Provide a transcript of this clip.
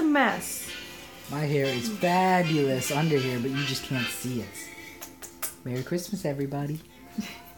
a mess. My hair is fabulous under here, but you just can't see it. Merry Christmas, everybody.